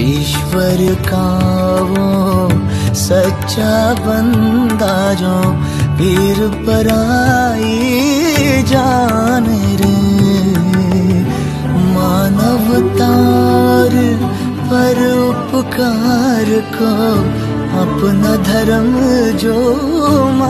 ईश्वर का वो सच्चा बंदा जो पीर पराई जान रे। मानवतार पर उपकार को, अपना धर्म जो मा